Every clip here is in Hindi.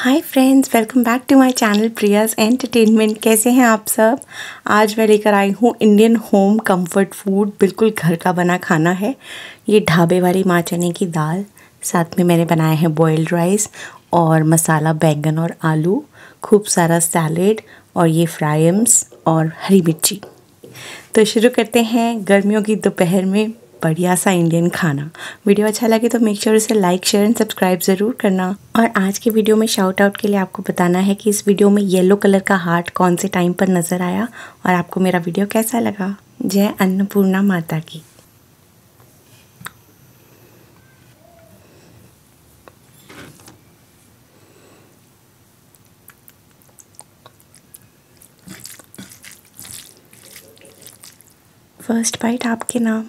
Hi friends welcome back to my channel Priya's entertainment कैसे हैं आप सब? आज मैं लेकर आई हूँ इंडियन होम कंफर्ट फ़ूड बिल्कुल घर का बना खाना है। ये ढाबे वाली माँ चने की दाल, साथ में मैंने बनाए हैं बॉयल्ड राइस और मसाला, बैंगन और आलू, खूब सारा सैलेड और ये फ्राइम्स और हरी मिर्ची। तो शुरू करते हैं गर्मियों की दोपहर में। बढ़िया सा इंडियन खाना। वीडियो अच्छा लगे तो मेक श्योर इसे लाइक शेयर एंड सब्सक्राइब ज़रूर करना। और आज की वीडियो में शाउट आउट के लिए आपको बताना है कि इस वीडियो में येलो कलर का हार्ट कौन से टाइम पर नज़र आया और आपको मेरा वीडियो कैसा लगा। जय अन्नपूर्णा माता की। फ़र्स्ट बाइट आपके नाम।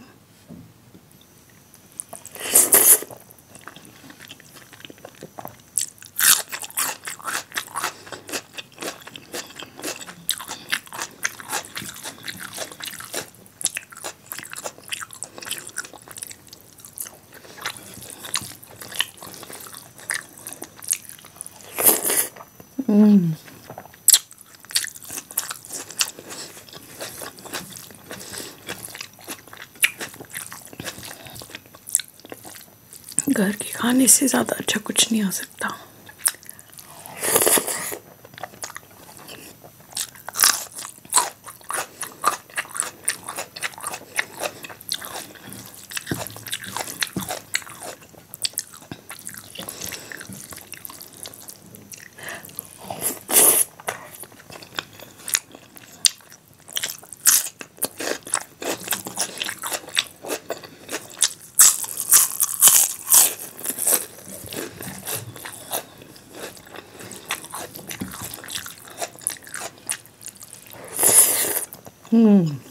Mm. घर के खाने से ज़्यादा अच्छा कुछ नहीं आ सकता Mm.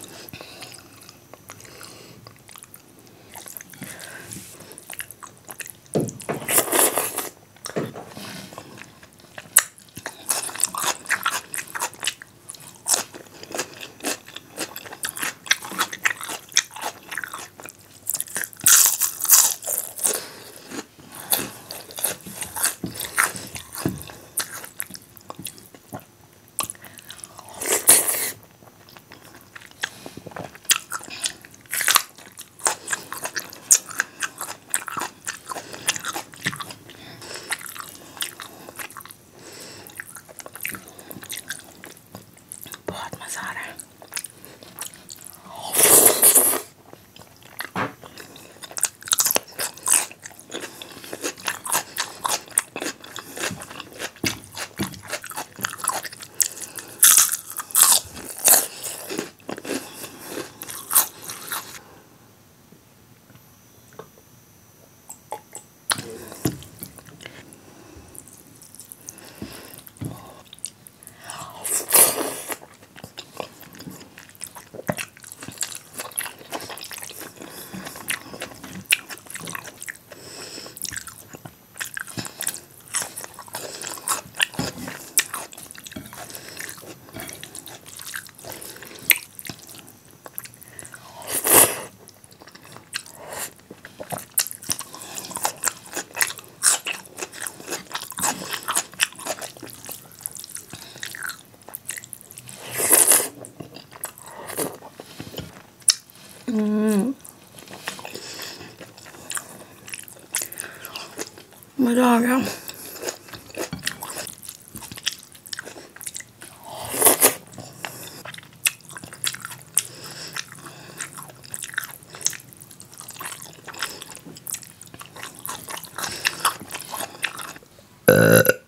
Hmm. मज़ा आ गया Uri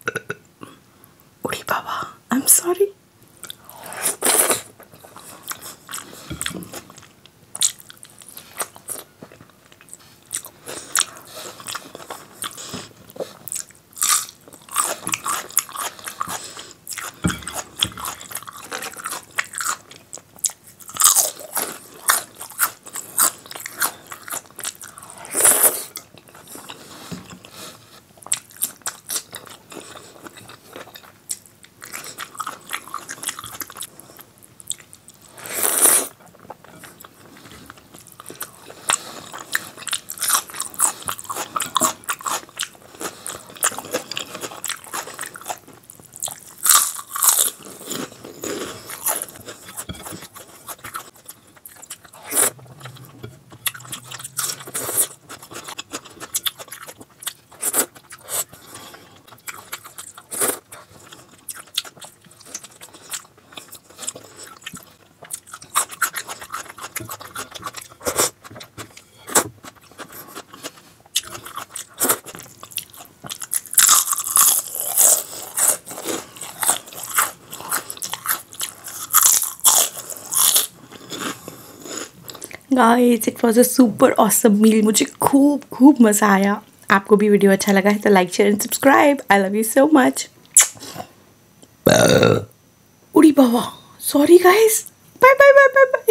guys it was a super awesome meal मुझे खूब खूब मज़ा आया। आपको भी वीडियो अच्छा लगा है तो like share and subscribe I love you so much उड़ी बाबा। Sorry guys bye bye bye bye bye